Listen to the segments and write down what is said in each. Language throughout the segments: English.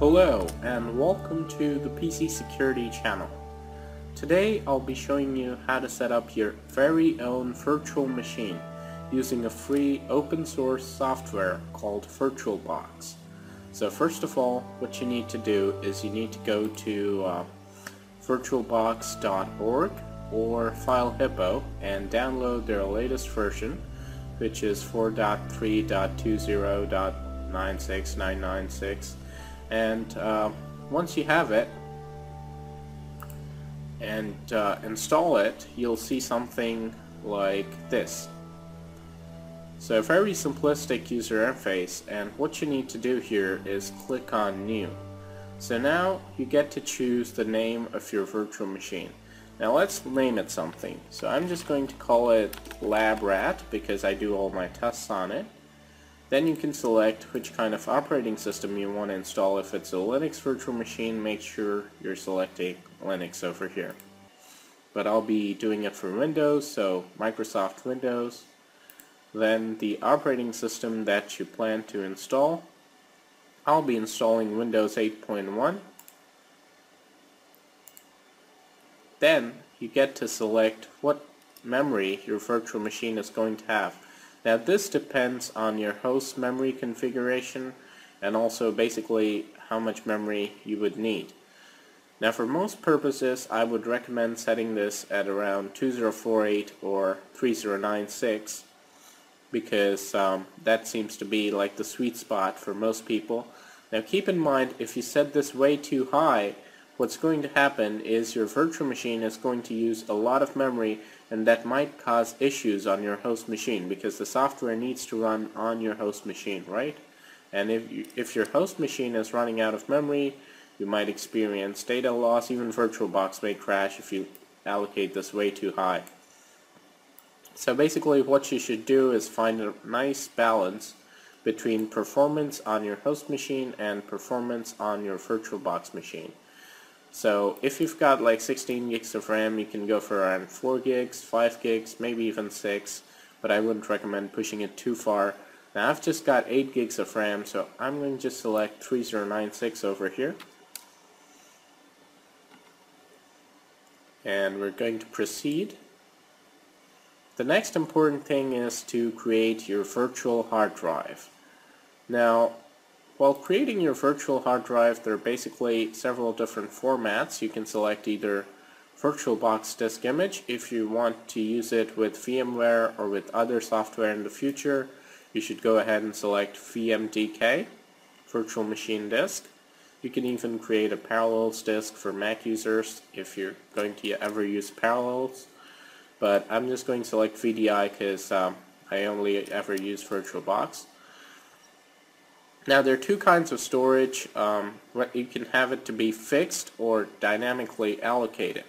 Hello and welcome to the PC Security channel. Today I'll be showing you how to set up your very own virtual machine using a free open source software called VirtualBox. So first of all what you need to do is you need to go to uh, virtualbox.org or FileHippo and download their latest version which is 4.3.20.96996 and uh, once you have it and uh, install it you'll see something like this. So a very simplistic user interface and what you need to do here is click on new. So now you get to choose the name of your virtual machine. Now let's name it something. So I'm just going to call it lab rat because I do all my tests on it then you can select which kind of operating system you want to install. If it's a Linux virtual machine, make sure you're selecting Linux over here. But I'll be doing it for Windows, so Microsoft Windows. Then the operating system that you plan to install. I'll be installing Windows 8.1. Then you get to select what memory your virtual machine is going to have. Now this depends on your host memory configuration and also basically how much memory you would need. Now for most purposes I would recommend setting this at around 2048 or 3096 because um, that seems to be like the sweet spot for most people. Now keep in mind if you set this way too high what's going to happen is your virtual machine is going to use a lot of memory and that might cause issues on your host machine because the software needs to run on your host machine, right? And if, you, if your host machine is running out of memory, you might experience data loss, even VirtualBox may crash if you allocate this way too high. So basically what you should do is find a nice balance between performance on your host machine and performance on your VirtualBox machine. So if you've got like 16 gigs of RAM, you can go for around 4 gigs, 5 gigs, maybe even 6, but I wouldn't recommend pushing it too far. Now I've just got 8 gigs of RAM, so I'm going to just select 3096 over here. And we're going to proceed. The next important thing is to create your virtual hard drive. Now while creating your virtual hard drive, there are basically several different formats. You can select either VirtualBox disk image if you want to use it with VMware or with other software in the future. You should go ahead and select VMDK, Virtual Machine Disk. You can even create a Parallels disk for Mac users if you're going to ever use Parallels. But I'm just going to select VDI because um, I only ever use VirtualBox. Now there are two kinds of storage. Um, you can have it to be fixed or dynamically allocated.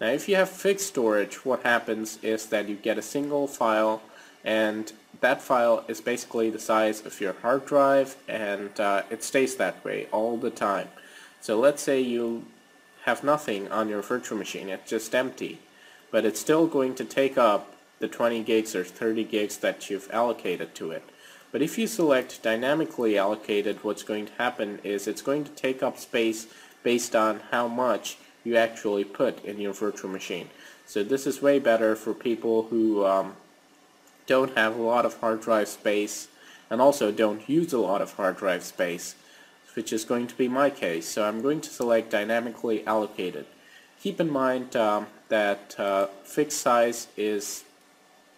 Now if you have fixed storage, what happens is that you get a single file and that file is basically the size of your hard drive and uh, it stays that way all the time. So let's say you have nothing on your virtual machine, it's just empty, but it's still going to take up the 20 gigs or 30 gigs that you've allocated to it. But if you select dynamically allocated, what's going to happen is it's going to take up space based on how much you actually put in your virtual machine. So this is way better for people who um, don't have a lot of hard drive space and also don't use a lot of hard drive space, which is going to be my case. So I'm going to select dynamically allocated. Keep in mind um, that uh, fixed size is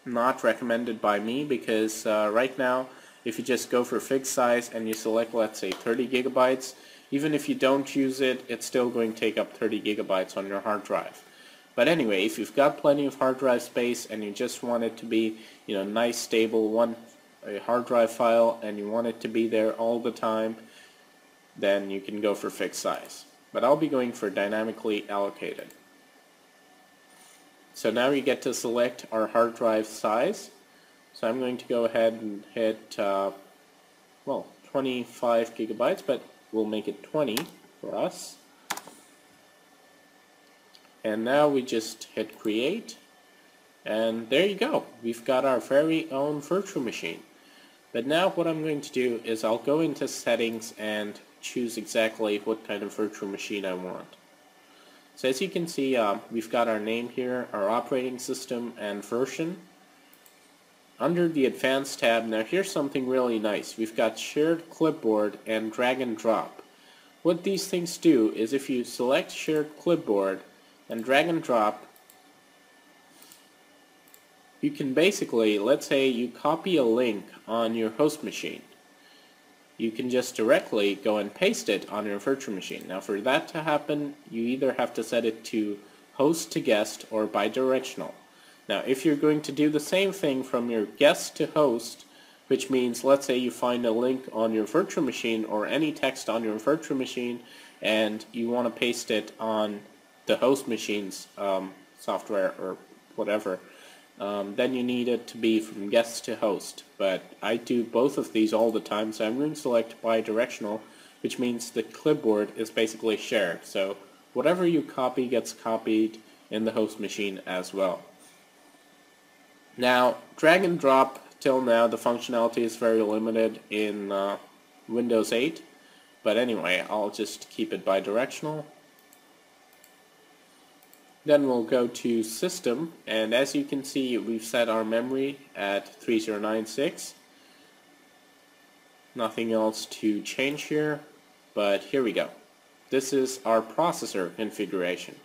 not recommended by me because uh, right now if you just go for fixed size and you select let's say 30 gigabytes even if you don't use it it's still going to take up 30 gigabytes on your hard drive. But anyway if you've got plenty of hard drive space and you just want it to be you know nice stable one a hard drive file and you want it to be there all the time then you can go for fixed size. But I'll be going for dynamically allocated. So now we get to select our hard drive size so I'm going to go ahead and hit, uh, well, 25 gigabytes, but we'll make it 20 for us. And now we just hit create. And there you go. We've got our very own virtual machine. But now what I'm going to do is I'll go into settings and choose exactly what kind of virtual machine I want. So as you can see, uh, we've got our name here, our operating system, and version. Under the Advanced tab, now here's something really nice. We've got Shared Clipboard and Drag and Drop. What these things do is if you select Shared Clipboard and drag and drop, you can basically, let's say you copy a link on your host machine you can just directly go and paste it on your virtual machine. Now for that to happen, you either have to set it to host to guest or bidirectional. Now if you're going to do the same thing from your guest to host, which means let's say you find a link on your virtual machine or any text on your virtual machine and you want to paste it on the host machine's um, software or whatever, um, then you need it to be from guest to host. But I do both of these all the time, so I'm going to select bidirectional, which means the clipboard is basically shared. So whatever you copy gets copied in the host machine as well. Now, drag and drop, till now the functionality is very limited in uh, Windows 8. But anyway, I'll just keep it bidirectional. Then we'll go to System, and as you can see, we've set our memory at 3096. Nothing else to change here, but here we go. This is our processor configuration.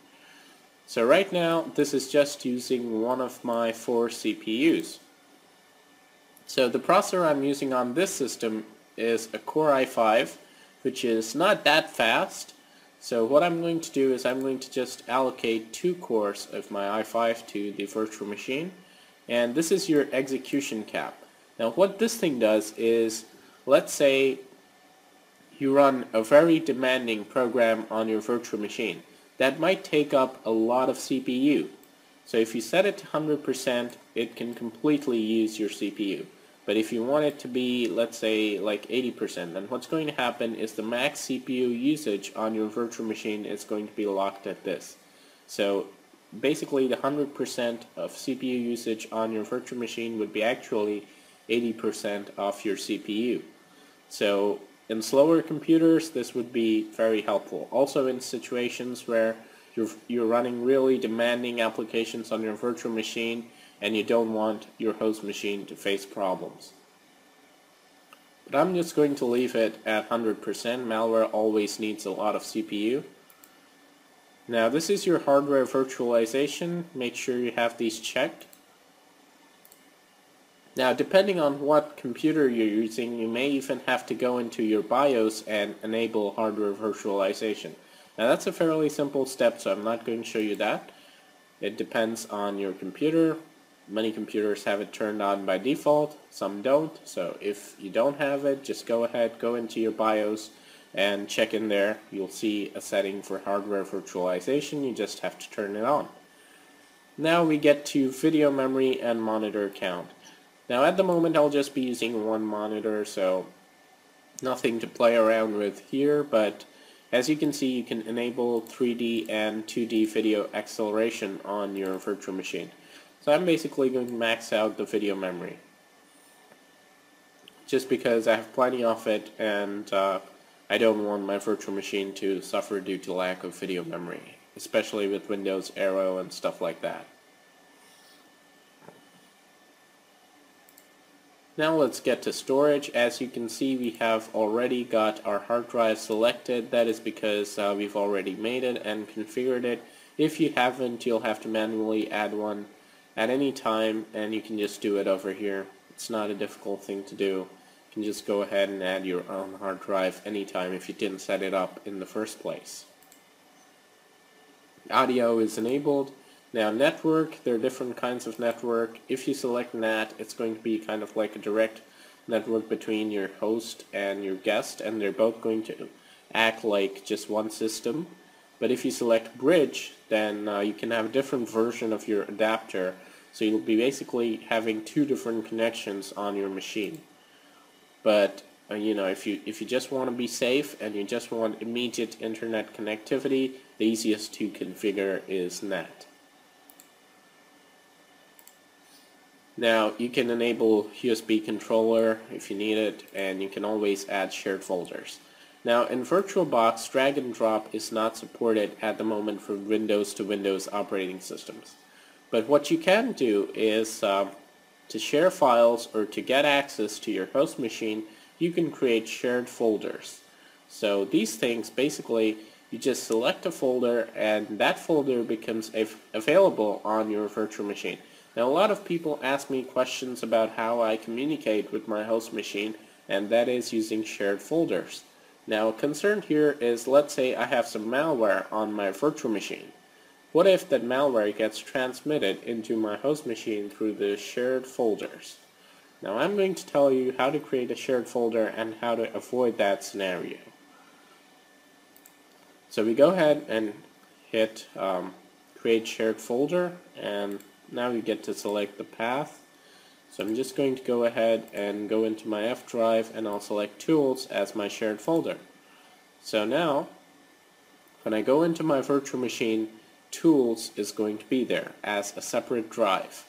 So right now, this is just using one of my four CPUs. So the processor I'm using on this system is a Core i5, which is not that fast, so what I'm going to do is I'm going to just allocate two cores of my i5 to the virtual machine and this is your execution cap. Now what this thing does is let's say you run a very demanding program on your virtual machine that might take up a lot of CPU. So if you set it to 100% it can completely use your CPU. But if you want it to be, let's say, like 80%, then what's going to happen is the max CPU usage on your virtual machine is going to be locked at this. So basically the 100% of CPU usage on your virtual machine would be actually 80% of your CPU. So in slower computers, this would be very helpful. Also in situations where you're, you're running really demanding applications on your virtual machine, and you don't want your host machine to face problems. But I'm just going to leave it at 100%. Malware always needs a lot of CPU. Now this is your hardware virtualization. Make sure you have these checked. Now depending on what computer you're using, you may even have to go into your BIOS and enable hardware virtualization. Now that's a fairly simple step, so I'm not going to show you that. It depends on your computer, Many computers have it turned on by default, some don't, so if you don't have it, just go ahead, go into your BIOS and check in there. You'll see a setting for hardware virtualization, you just have to turn it on. Now we get to video memory and monitor count. Now at the moment I'll just be using one monitor, so nothing to play around with here, but as you can see you can enable 3D and 2D video acceleration on your virtual machine. So I'm basically going to max out the video memory. Just because I have plenty of it and uh, I don't want my virtual machine to suffer due to lack of video memory. Especially with Windows Aero and stuff like that. Now let's get to storage. As you can see we have already got our hard drive selected. That is because uh, we've already made it and configured it. If you haven't you'll have to manually add one at any time and you can just do it over here. It's not a difficult thing to do. You can just go ahead and add your own hard drive anytime if you didn't set it up in the first place. Audio is enabled. Now network, there are different kinds of network. If you select NAT, it's going to be kind of like a direct network between your host and your guest and they're both going to act like just one system. But if you select bridge, then uh, you can have a different version of your adapter. So you'll be basically having two different connections on your machine. But uh, you know, if you if you just want to be safe and you just want immediate internet connectivity, the easiest to configure is NAT. Now you can enable USB controller if you need it and you can always add shared folders. Now in VirtualBox, drag and drop is not supported at the moment for Windows to Windows operating systems. But what you can do is uh, to share files or to get access to your host machine, you can create shared folders. So these things basically you just select a folder and that folder becomes available on your virtual machine. Now a lot of people ask me questions about how I communicate with my host machine and that is using shared folders. Now a concern here is let's say I have some malware on my virtual machine. What if that malware gets transmitted into my host machine through the shared folders? Now I'm going to tell you how to create a shared folder and how to avoid that scenario. So we go ahead and hit um, create shared folder and now you get to select the path so I'm just going to go ahead and go into my F drive and I'll select Tools as my shared folder. So now, when I go into my virtual machine, Tools is going to be there as a separate drive.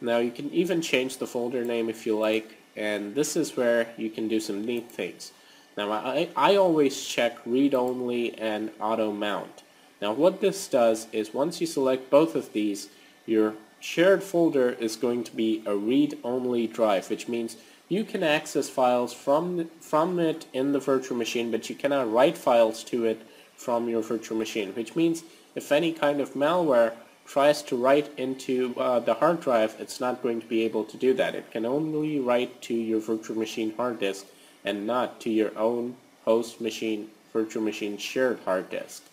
Now you can even change the folder name if you like, and this is where you can do some neat things. Now I, I always check read-only and auto-mount. Now what this does is once you select both of these, your shared folder is going to be a read-only drive, which means you can access files from, from it in the virtual machine, but you cannot write files to it from your virtual machine, which means if any kind of malware tries to write into uh, the hard drive, it's not going to be able to do that. It can only write to your virtual machine hard disk and not to your own host machine, virtual machine shared hard disk.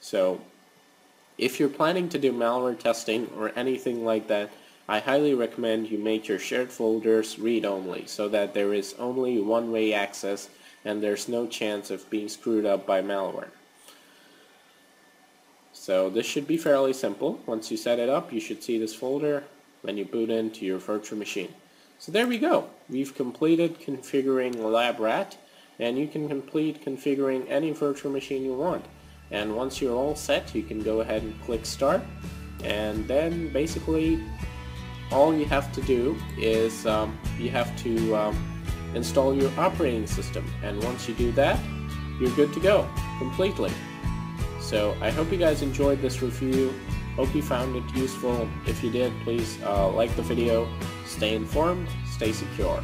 So if you're planning to do malware testing or anything like that, I highly recommend you make your shared folders read-only so that there is only one-way access and there's no chance of being screwed up by malware. So this should be fairly simple. Once you set it up, you should see this folder when you boot into your virtual machine. So there we go. We've completed configuring LabRat, and you can complete configuring any virtual machine you want and once you're all set you can go ahead and click start. And then basically all you have to do is um, you have to um, install your operating system. And once you do that you're good to go completely. So I hope you guys enjoyed this review. Hope you found it useful. If you did please uh, like the video stay informed stay secure